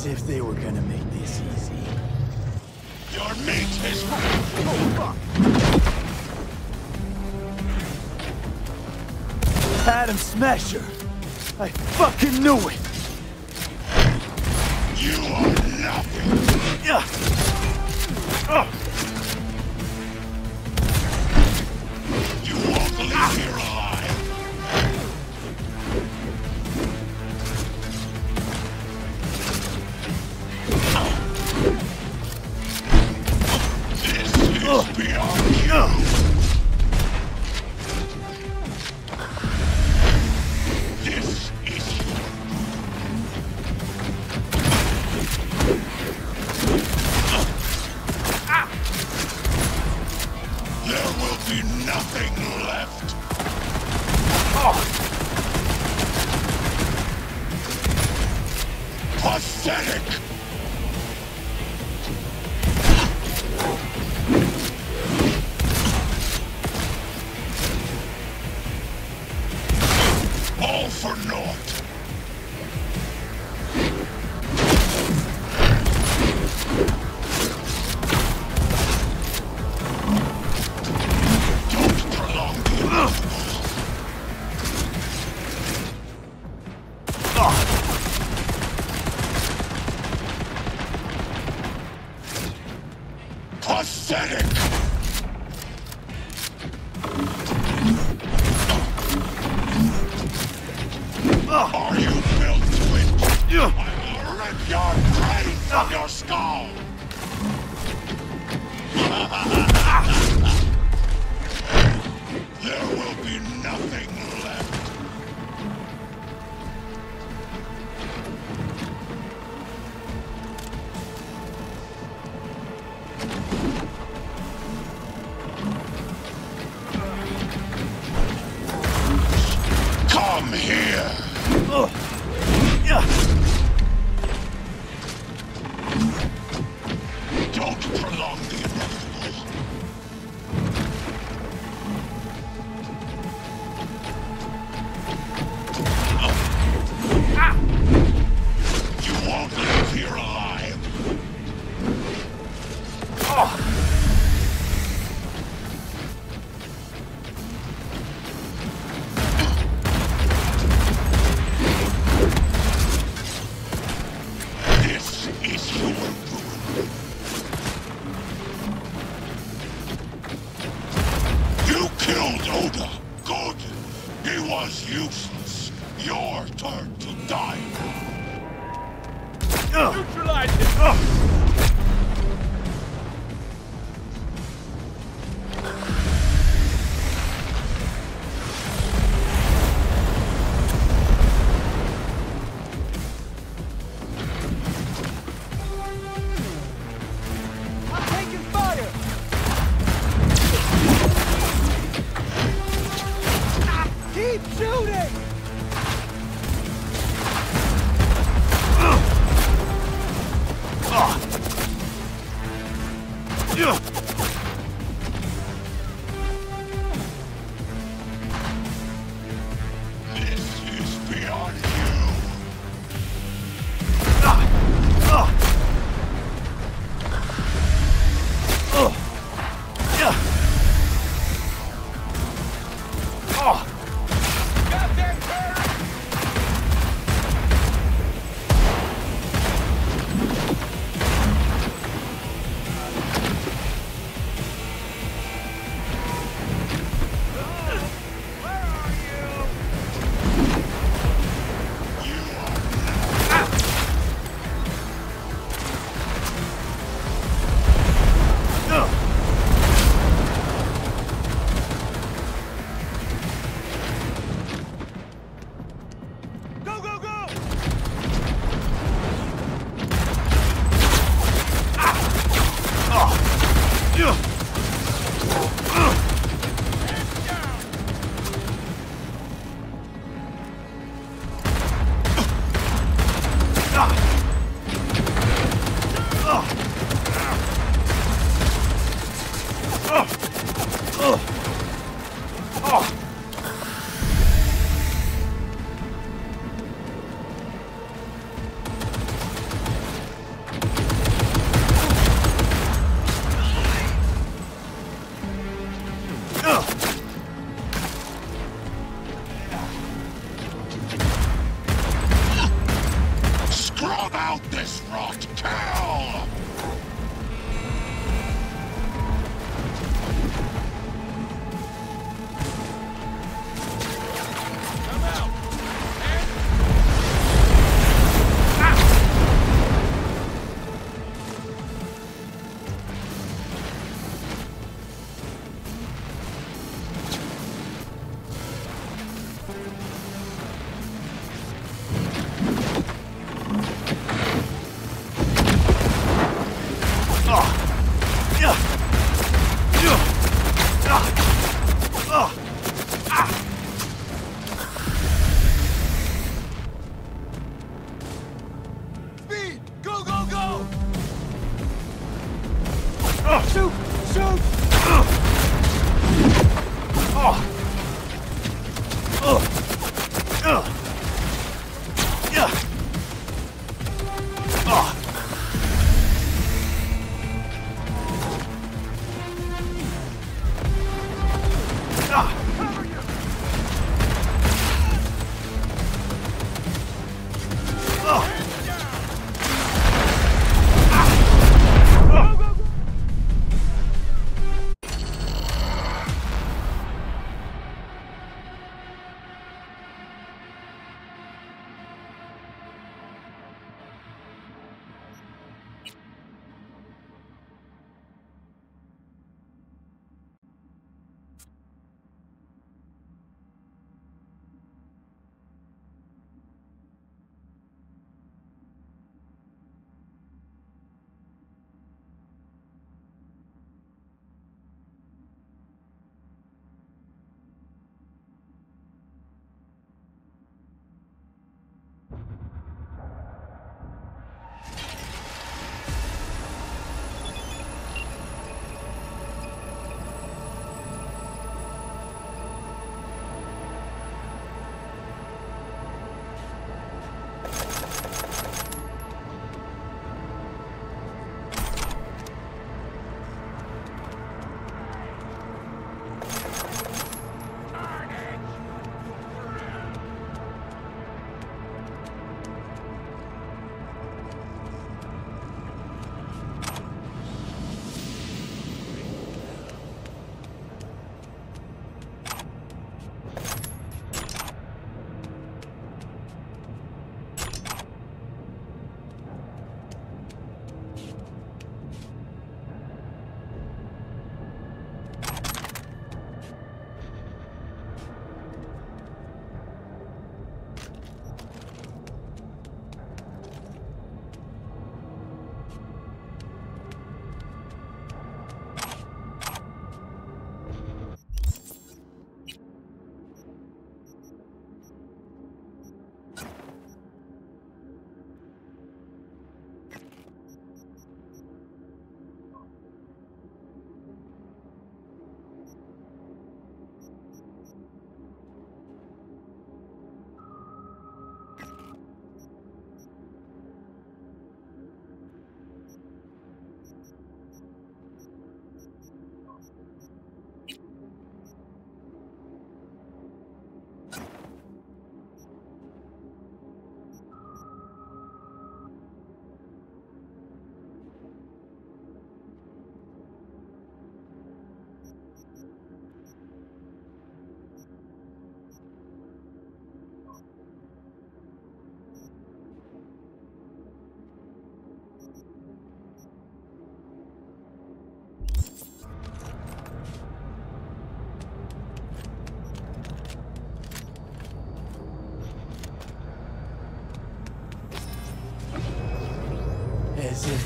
As if they were gonna make this easy. Your mate is... Oh, fuck! Adam Smasher! I fucking knew it! You are nothing! Yeah. Uh. You won't live here out this rot! Kill!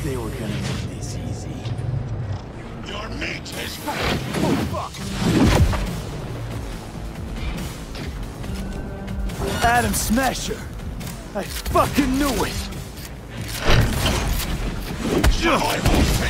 They were gonna make this easy. Your meat is back! Oh, fuck! Adam Smasher! I fucking knew it! survival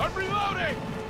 I'm reloading!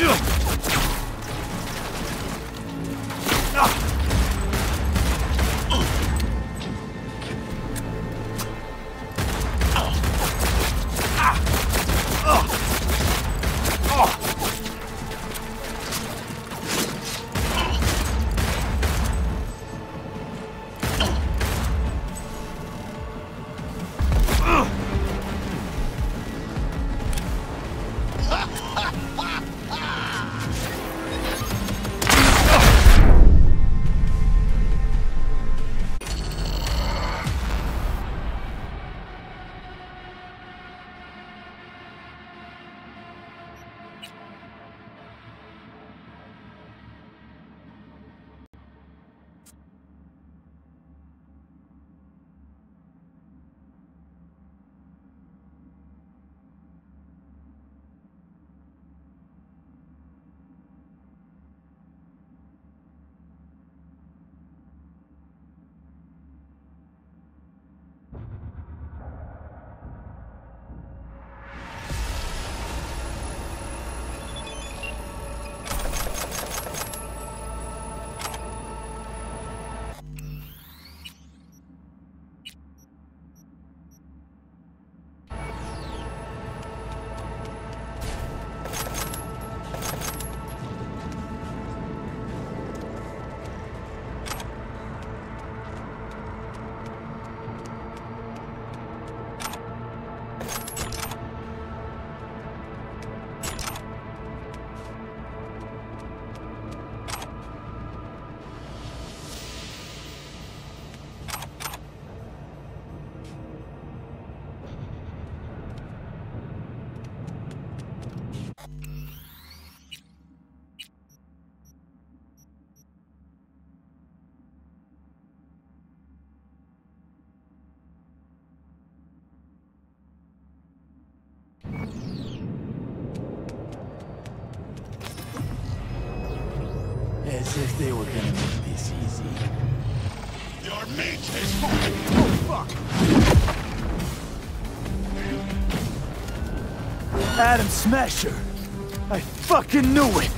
As Adam Smasher! I fucking knew it!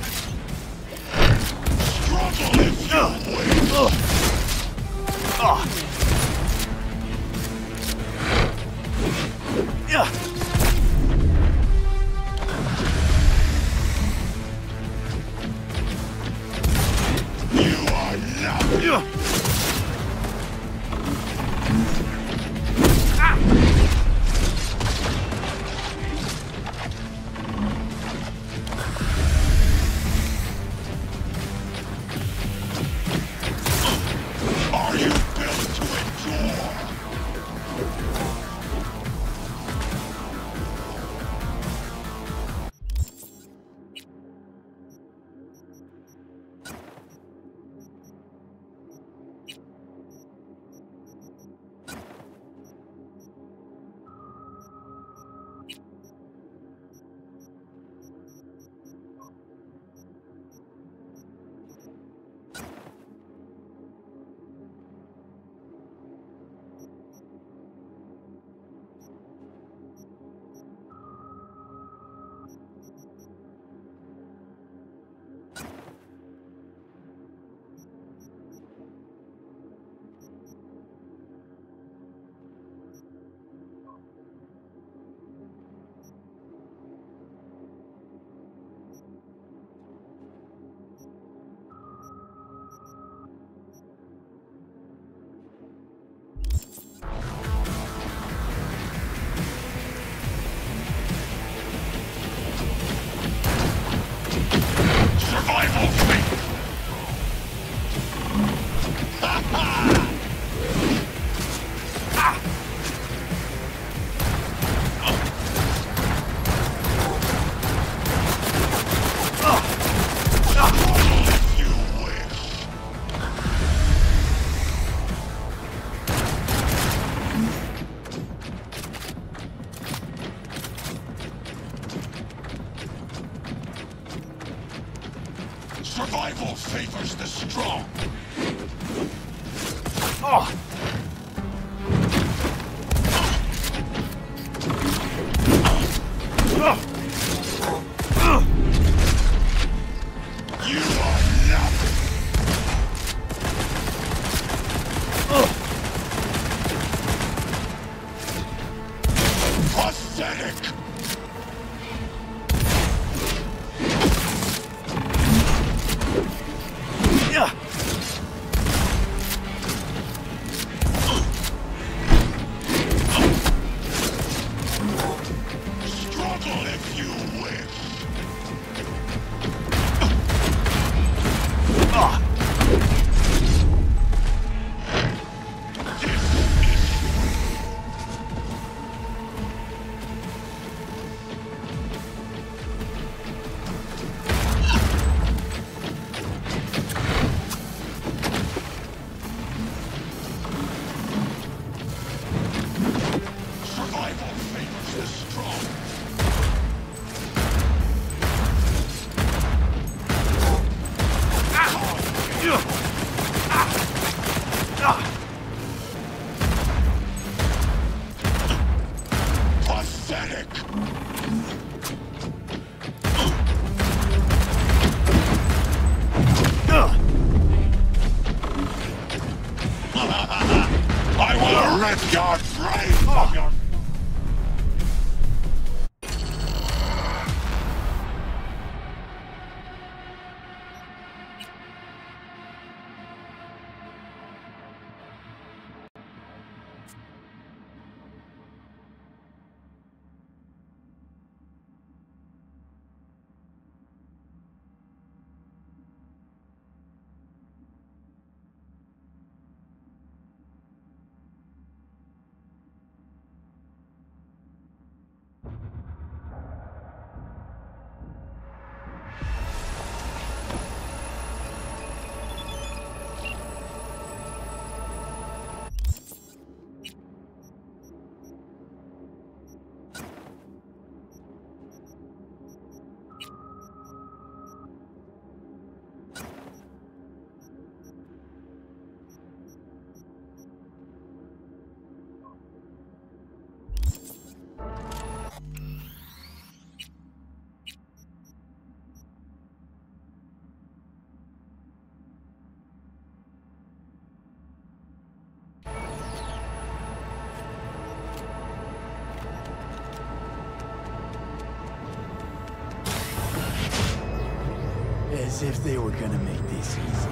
If they were gonna make this easy.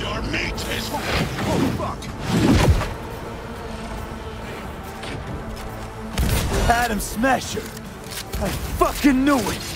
Your meat is... Oh, fuck! Adam Smasher! I fucking knew it!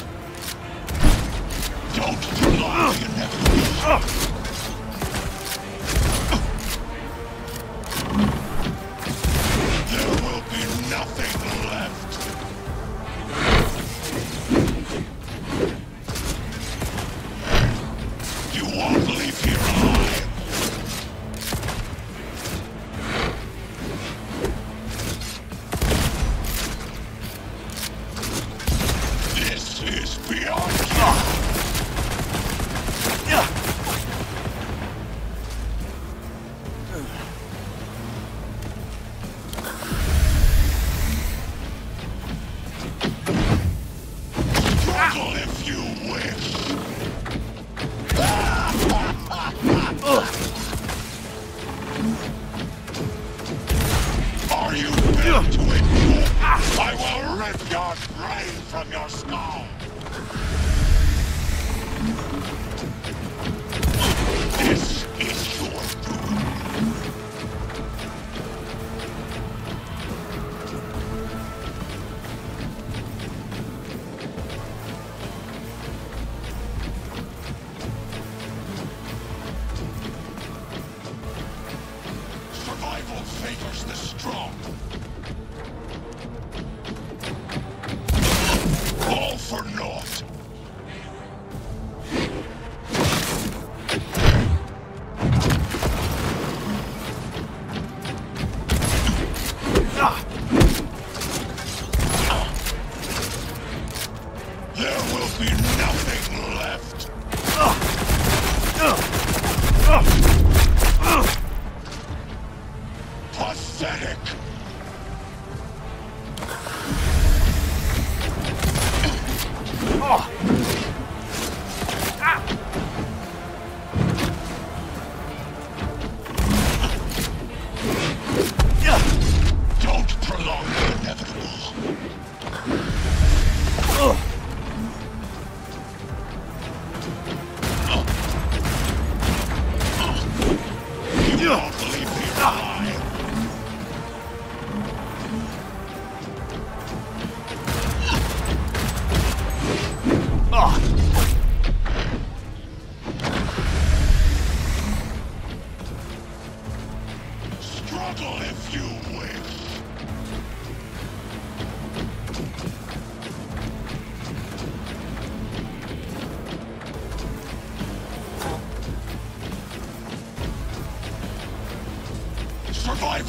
favors the strong. All for naught.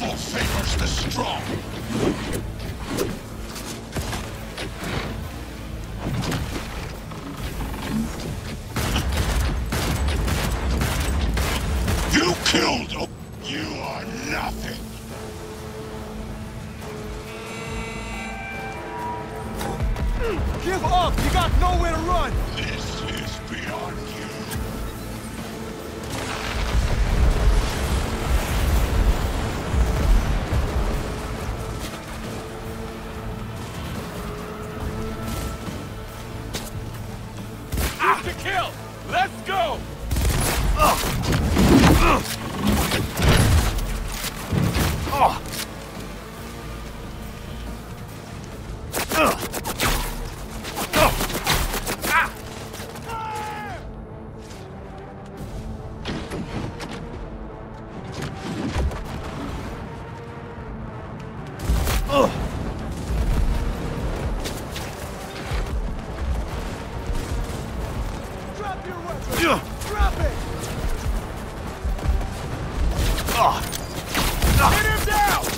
Evil favors the strong. Drop your weapon! Drop it! Ah. Hit him down!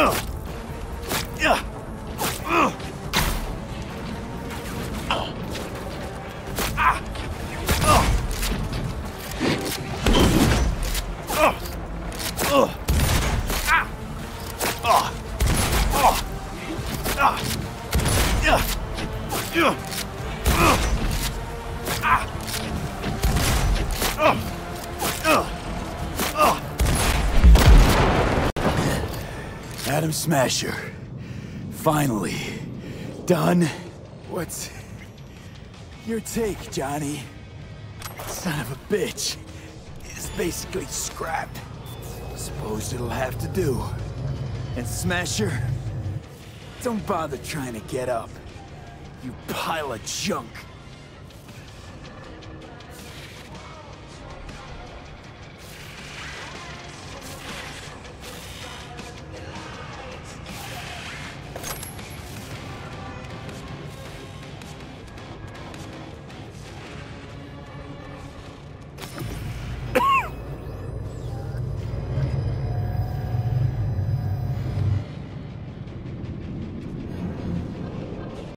Adam Smasher. Finally. Done. What's your take, Johnny? Son of a bitch. It's basically scrapped. Suppose it'll have to do. And Smasher, don't bother trying to get up. You pile of junk.